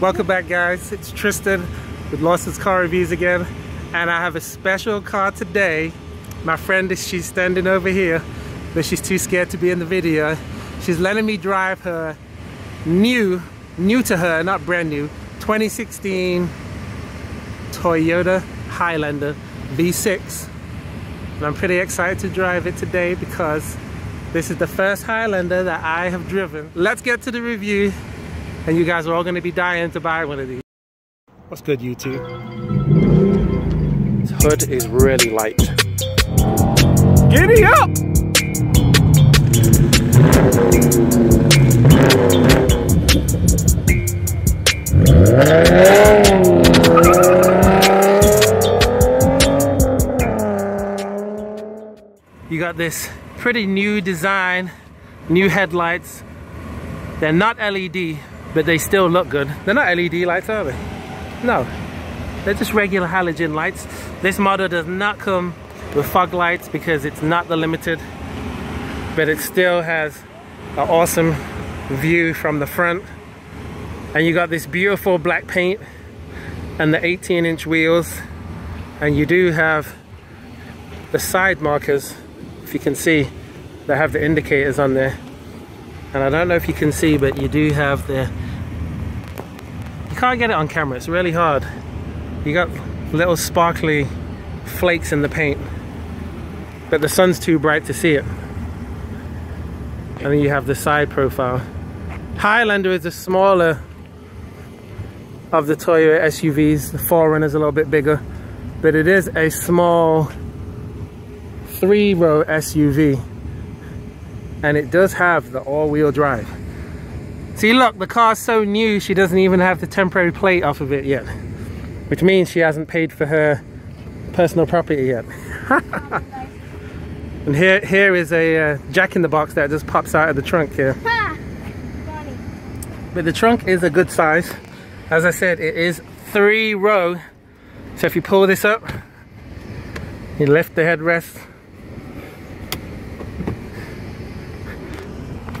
Welcome back guys, it's Tristan with Lawson's Car Reviews again and I have a special car today. My friend, is she's standing over here but she's too scared to be in the video. She's letting me drive her new, new to her, not brand new, 2016 Toyota Highlander V6 and I'm pretty excited to drive it today because this is the first Highlander that I have driven. Let's get to the review and you guys are all gonna be dying to buy one of these. What's good YouTube? This hood is really light. Giddy up! You got this pretty new design, new headlights. They're not LED, but they still look good. They're not LED lights, are they? No, they're just regular halogen lights. This model does not come with fog lights because it's not the limited, but it still has an awesome view from the front. And you got this beautiful black paint and the 18 inch wheels. And you do have the side markers, if you can see, they have the indicators on there and I don't know if you can see but you do have the can't get it on camera. It's really hard. You got little sparkly flakes in the paint but the sun's too bright to see it. And then you have the side profile. Highlander is the smaller of the Toyota SUVs the 4Runner is a little bit bigger but it is a small three row SUV and it does have the all-wheel drive see look the car's so new she doesn't even have the temporary plate off of it yet. Which means she hasn't paid for her personal property yet. And here here is a uh, jack in the box that just pops out of the trunk here. But the trunk is a good size. As I said it is three row. So if you pull this up you lift the headrest.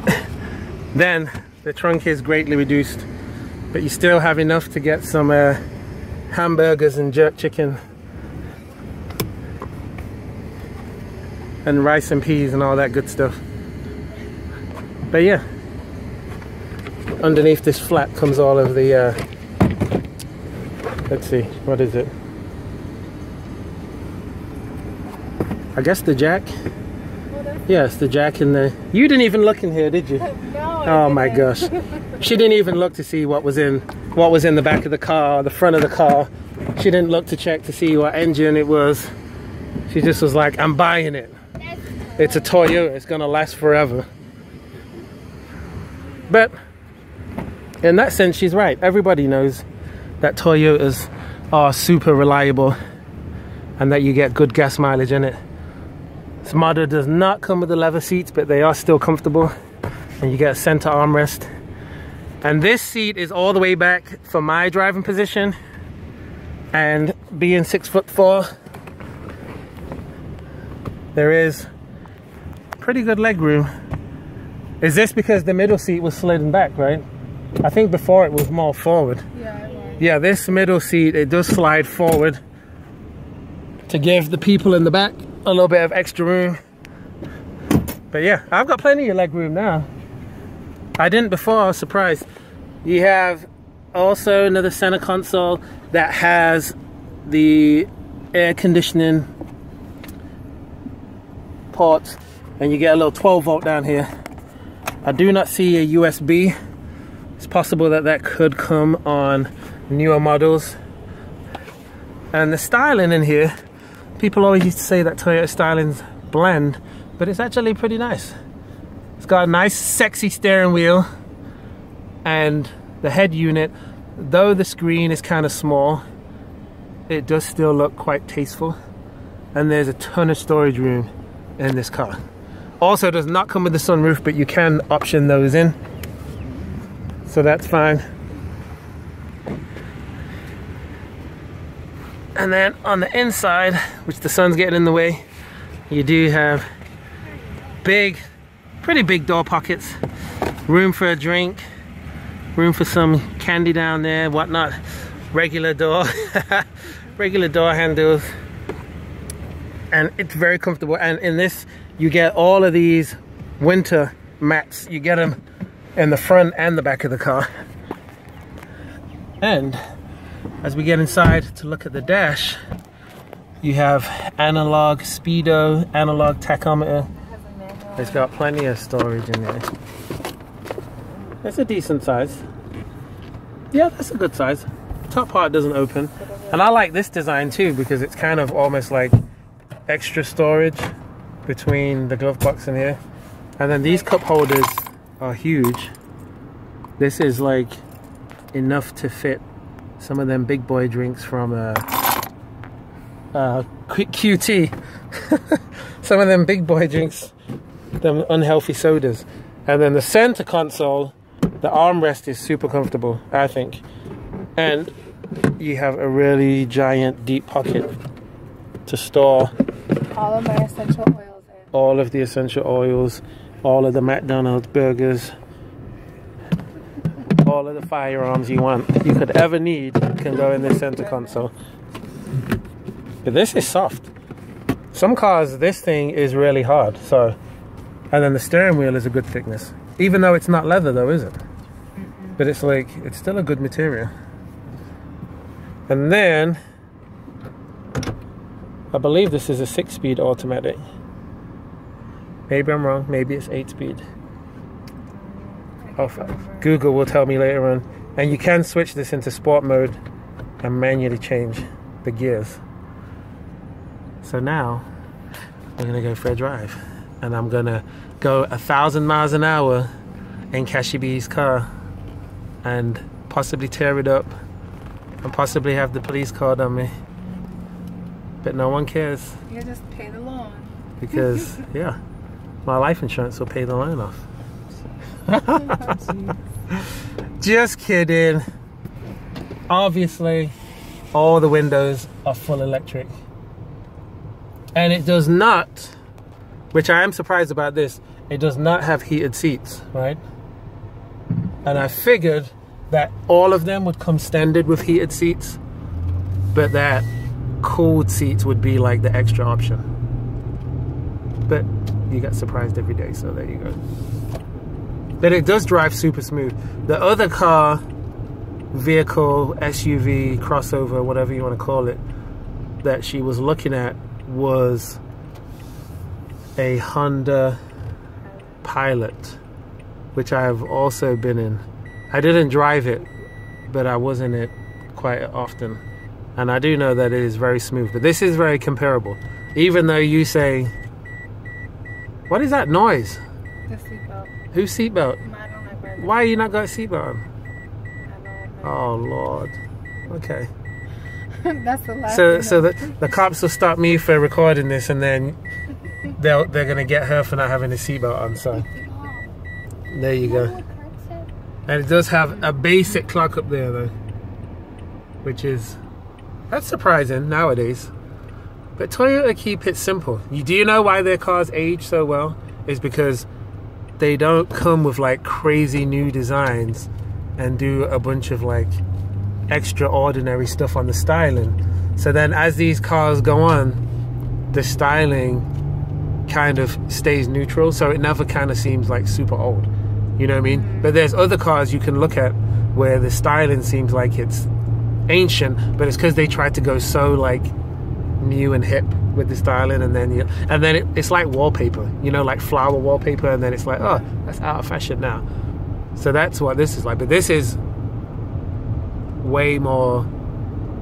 Then the trunk is greatly reduced but you still have enough to get some uh, hamburgers and jerk chicken. And rice and peas and all that good stuff. But yeah underneath this flap comes all of the uh, let's see what is it? I guess the jack. Yes the jack in the you didn't even look in here did you Oh my gosh. She didn't even look to see what was in what was in the back of the car, the front of the car. She didn't look to check to see what engine it was. She just was like, I'm buying it. It's a Toyota, it's gonna last forever. But in that sense, she's right. Everybody knows that Toyotas are super reliable and that you get good gas mileage in it. This model does not come with the leather seats, but they are still comfortable and you get a center armrest. And this seat is all the way back for my driving position and being six foot four there is pretty good leg room. Is this because the middle seat was sliding back right? I think before it was more forward. Yeah, yeah this middle seat it does slide forward to give the people in the back a little bit of extra room. But yeah I've got plenty of leg room now I didn't before, I was surprised. You have also another center console that has the air conditioning ports and you get a little 12 volt down here. I do not see a USB. It's possible that that could come on newer models. And the styling in here, people always used to say that Toyota styling's bland, but it's actually pretty nice. Got a nice sexy steering wheel and the head unit, though the screen is kind of small, it does still look quite tasteful. And there's a ton of storage room in this car. Also does not come with the sunroof, but you can option those in. So that's fine. And then on the inside, which the sun's getting in the way, you do have big pretty big door pockets room for a drink room for some candy down there, whatnot. Regular door, regular door handles. And it's very comfortable. And in this, you get all of these winter mats. You get them in the front and the back of the car. And as we get inside to look at the dash, you have analog speedo, analog tachometer. It's got plenty of storage in there. It's a decent size. Yeah, that's a good size. Top part doesn't open. And I like this design too because it's kind of almost like extra storage between the glove box and here. And then these cup holders are huge. This is like enough to fit some of them big boy drinks from uh, uh, QT. some of them big boy drinks, them unhealthy sodas. And then the center console, the armrest is super comfortable, I think. And you have a really giant deep pocket to store all of my essential oils in. All of the essential oils, all of the McDonald's burgers, all of the firearms you want, you could ever need, can go in this center console. But this is soft. Some cars, this thing is really hard. So, and then the steering wheel is a good thickness. Even though it's not leather, though, is it? But it's like it's still a good material. And then I believe this is a six-speed automatic. Maybe I'm wrong. Maybe it's eight-speed. Oh, Google will tell me later on. And you can switch this into sport mode and manually change the gears. So now we're gonna go for a drive, and I'm gonna go a thousand miles an hour in Kashi B's car, and possibly tear it up, and possibly have the police called on me. But no one cares. You just pay the loan. Because yeah, my life insurance will pay the loan off. just kidding. Obviously, all the windows are full electric. And it does not, which I am surprised about this, it does not have heated seats, right? And I figured that all of them would come standard with heated seats, but that cooled seats would be like the extra option. But you get surprised every day, so there you go. But it does drive super smooth. The other car, vehicle, SUV, crossover, whatever you want to call it, that she was looking at was a Honda Pilot, which I have also been in. I didn't drive it, but I was in it quite often. And I do know that it is very smooth, but this is very comparable. Even though you say, what is that noise? The seatbelt. Whose seatbelt? Why are you not got a seatbelt on? oh Lord. Okay. That's the last. So, so the, the cops will stop me for recording this, and then they'll they're gonna get her for not having a seatbelt on. So there you go. And it does have a basic clock up there though, which is that's surprising nowadays. But Toyota keep it simple. You do you know why their cars age so well? Is because they don't come with like crazy new designs and do a bunch of like extraordinary stuff on the styling. So then as these cars go on, the styling kind of stays neutral, so it never kind of seems like super old. You know what I mean? But there's other cars you can look at where the styling seems like it's ancient, but it's because they tried to go so like new and hip with the styling, and then you, and then it, it's like wallpaper, you know, like flower wallpaper, and then it's like, oh, that's out of fashion now. So that's what this is like. But this is way more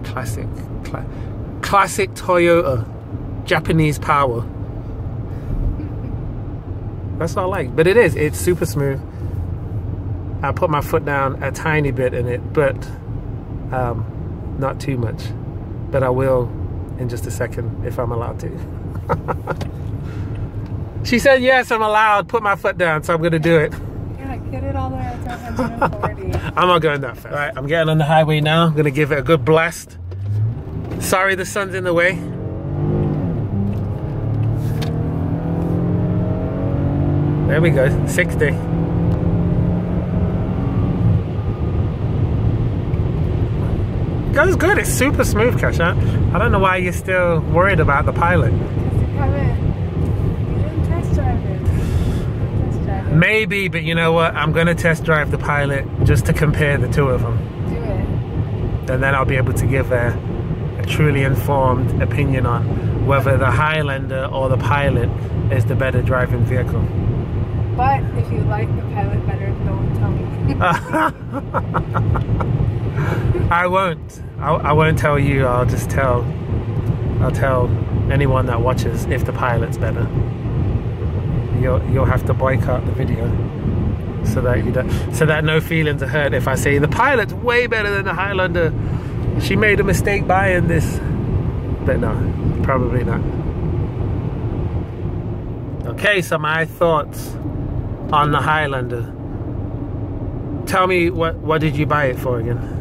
classic, cl classic Toyota, Japanese power. That's what I like. But it is, it's super smooth. I put my foot down a tiny bit in it, but um, not too much. But I will in just a second if I'm allowed to. she said, yes, I'm allowed. Put my foot down, so I'm going to do it. Yeah, get it all the way up to 140. I'm not going that fast. All right, I'm getting on the highway now. I'm going to give it a good blast. Sorry the sun's in the way. There we go, 60. goes good. It's super smooth, Kasha. I don't know why you're still worried about the pilot. Because you haven't, you didn't test drive it. You didn't test drive it. Maybe, but you know what? I'm gonna test drive the pilot just to compare the two of them. Do it. And then I'll be able to give a, a truly informed opinion on whether the Highlander or the pilot is the better driving vehicle. But if you like the pilot better, don't tell me. I won't. I, I won't tell you. I'll just tell. I'll tell anyone that watches if the pilot's better. You'll you'll have to boycott the video so that you don't, so that no feelings are hurt if I say the pilot's way better than the Highlander. She made a mistake buying this, but no, probably not. Okay, so my thoughts on the Highlander. Tell me what what did you buy it for again?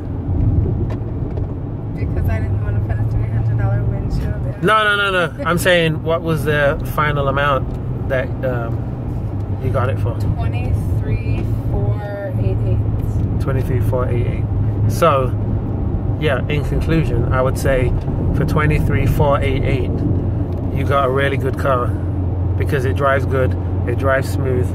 because I didn't want to put a $300 windshield in. No, no, no, no. I'm saying what was the final amount that um, you got it for? 23488 23,488. So, yeah, in conclusion, I would say for 23,488, you got a really good car because it drives good, it drives smooth.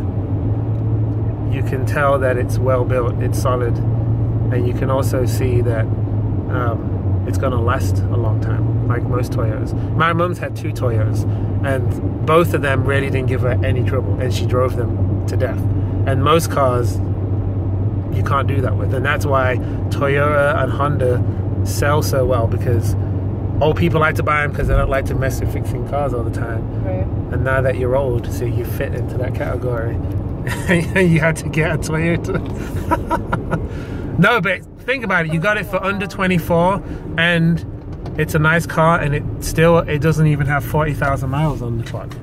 You can tell that it's well built, it's solid, and you can also see that um, it's going to last a long time, like most Toyotas. My mum's had two Toyotas, and both of them really didn't give her any trouble, and she drove them to death. And most cars, you can't do that with, and that's why Toyota and Honda sell so well because old people like to buy them because they don't like to mess with fixing cars all the time. Right. And now that you're old, so you fit into that category, you had to get a Toyota. no, but think about it. You got it for under 24, and it's a nice car, and it still it doesn't even have 40,000 miles on the clock.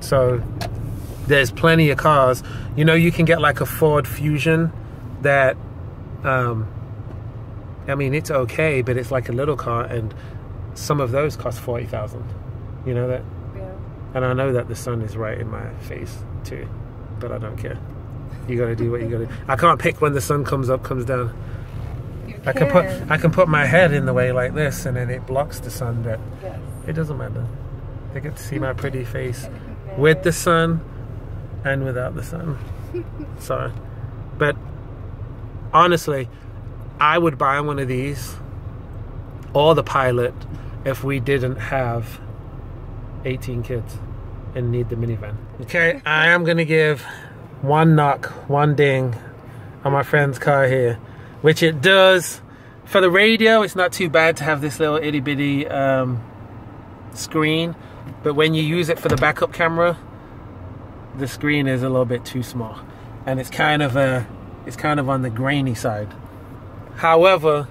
So there's plenty of cars. You know, you can get like a Ford Fusion that, um, I mean, it's okay, but it's like a little car, and some of those cost 40,000. You know that? Yeah. And I know that the sun is right in my face too, but I don't care. You gotta do what you gotta do. I can't pick when the sun comes up, comes down. You I can put I can put my head in the way like this and then it blocks the sun, but Yes. it doesn't matter. They get to see my pretty face with the sun and without the sun. Sorry. But honestly, I would buy one of these or the pilot if we didn't have 18 kids and need the minivan. Okay, I am gonna give one knock, one ding on my friend's car here, which it does. For the radio, it's not too bad to have this little itty bitty um, screen, but when you use it for the backup camera, the screen is a little bit too small, and it's kind of a, it's kind of on the grainy side. However,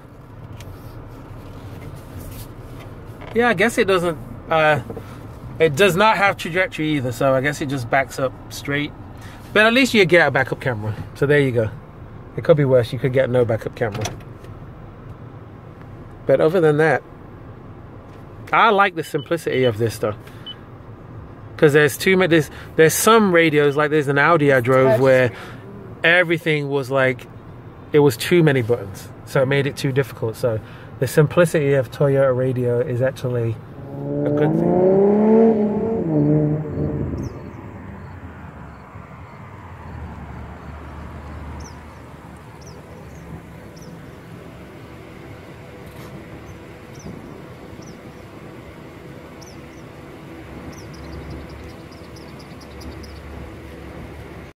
yeah, I guess it doesn't. Uh, it does not have trajectory either, so I guess it just backs up straight. But at least you get a backup camera. So there you go. It could be worse. You could get no backup camera. But other than that, I like the simplicity of this stuff. Because there's too many. There's, there's some radios like there's an Audi I drove where everything was like it was too many buttons, so it made it too difficult. So the simplicity of Toyota radio is actually a good thing.